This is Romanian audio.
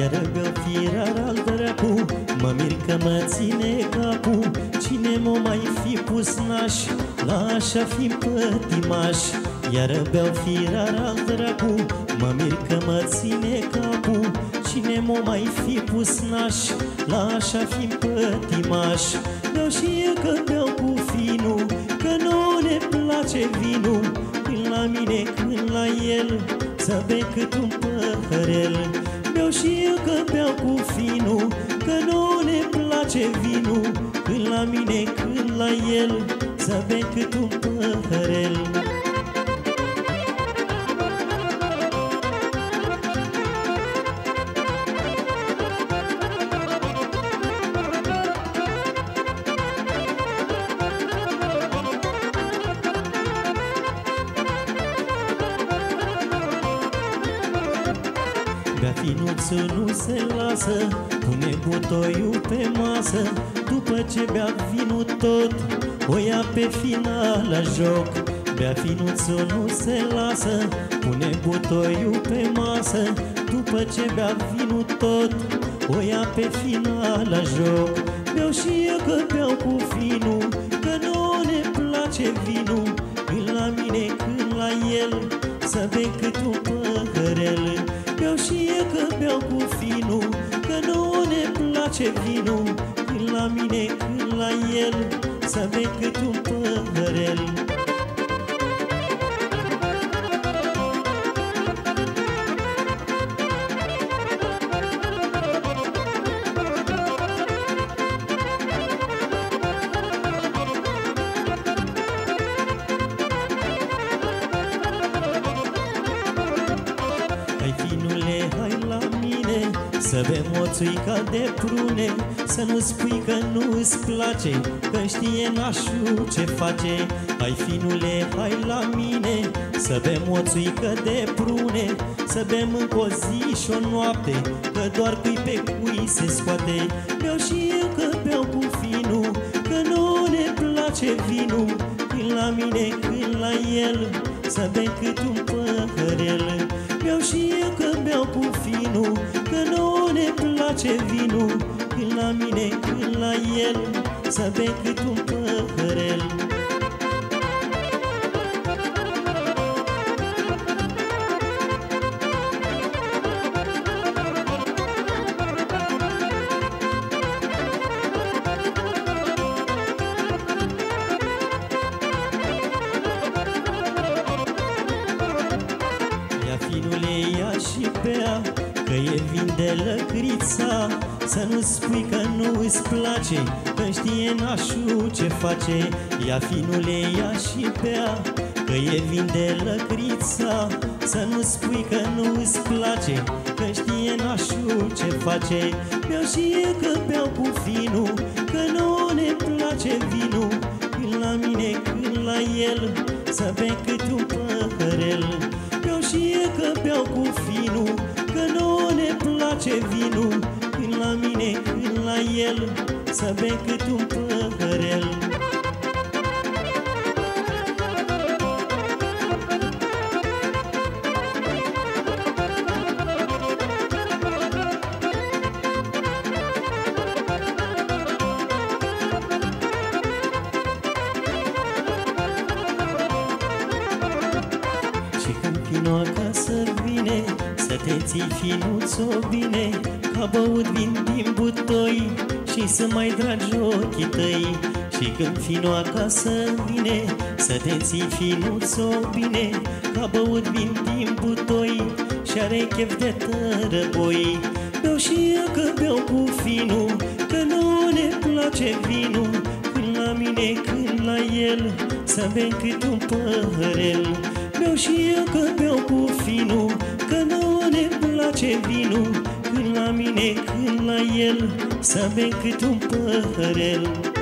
Iară că firar al dracu Mă mir că mă ține capul. Cine m mai fi pus naș La așa fi pătimaș. Iară beau firar al dracu Mă mir că mă ține capul. Cine m mai fi pus naș La așa fi pătimaș. Beau și eu că beau cu finul Că nu ne place vinul la mine, când la el Să bei cât un păhărel Beau și eu că beau cu finul Că nu ne place vinul. Când la mine, când la el Să bei cât un păhărel Bea finuțul nu se lasă Pune butoiul pe masă. După ce bea vinul tot O ia pe final la joc. Bea finuțul nu se lasă Pune butoiul pe masă. După ce bea vinul tot O ia pe final la joc. Beau și eu că beau cu finul Că nu ne place vinul. Când la mine, când la el Să bei cât un păhărel. Beau și eu că beau cu finul Că nu ne place vinul. Când la mine, când la el Să bei cât un păhărel Să bem o țuica de prune Să nu spui că nu-ți place Că știe nașul ce face. Hai finule, hai la mine Să bem o țuică de prune Să bem încă o zi și o noapte Că doar cui pe cui se scoate. Beau și eu că beau cu finul Că nu ne place vinul Când la mine, când la el Să bem cât un păhărel Beau și eu că beau cu finul Că nu ne place vinul. Când la mine, când la el Să bei cât un păhărel Că e vin de lăcrița Să nu spui că nu îți place Că știe nașul ce face Ia finule, ia și bea. Că e vin de lăcrița Să nu spui că nu îți place Că știe nașul ce face. Beau și eu că beau cu finul Că nu ne place vinul. Când la mine, când la el Să bei cât un păhărel. Beau și eu că beau cu finul Că nu ne place vinul Când la mine, când la el Să bei cât un păhărel. Și când vino acasă vine Să te ții finuțo bine Ca băut vin din butoi Și să mai dragi ochii tăi. Și când vino acasă vine Să te ții finuțo bine Ca băut vin din butoi Și are chef de tărăboi Beau și eu că beau cu finul Că nu ne place vinul Când la mine, când la el Să bem cât un păhărel. Beau și eu că beau cu finul Că nu ne place vinul. Când la mine, când la el Să bem cât un păhărel